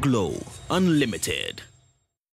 Glow Unlimited.